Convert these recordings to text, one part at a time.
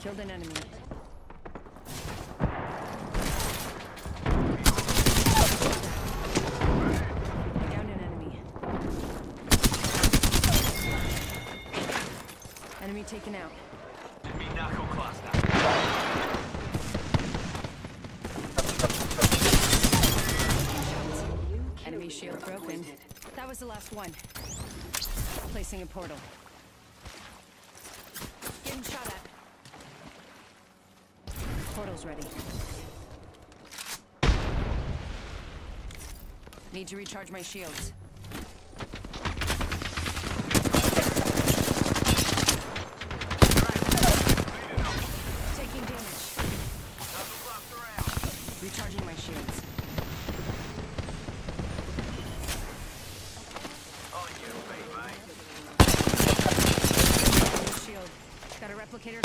Killed an enemy. I downed an enemy. Enemy taken out. Enemy shield broken. That was the last one. Placing a portal. Getting shot. Portal's ready. Need to recharge my shields. Taking damage. Knuckle cluster out. Recharging my shields. On you, big mate. New shield. Got a replicator.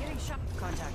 Getting shot. Contact.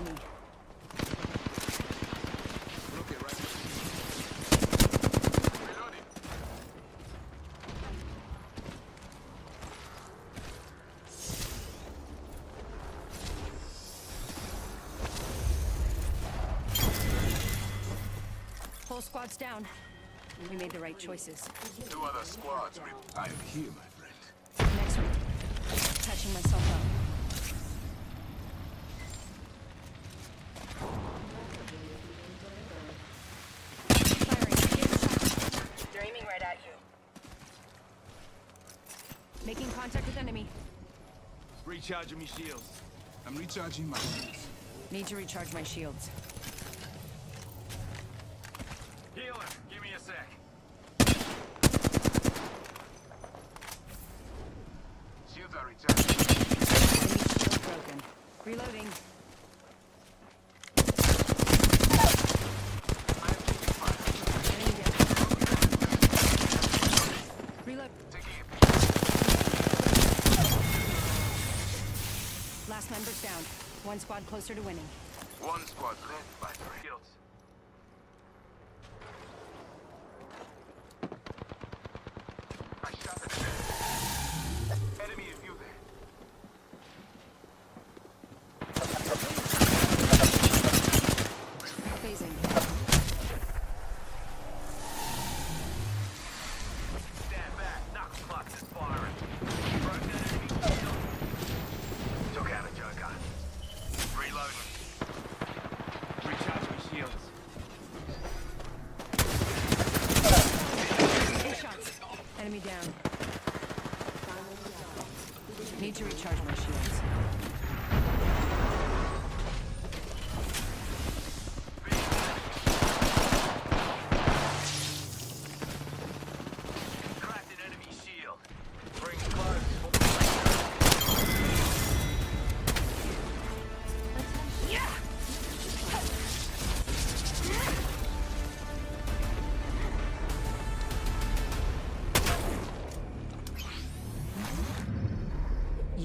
Enemy. Look at right. Reloading. Whole squad's down. We made the right choices. Two other squads with. I am here, my friend. Next one. Patching myself up. Firing. Getting shot. They're aiming right at you. Making contact with enemy. Recharging my shields. I'm recharging my shields. Need to recharge my shields. Healer, give me a sec. Shields are recharging. Enemy shield broken. Reloading. Last member's down. One squad closer to winning. One squad left, by three. Shields. I shot to recharge my shields.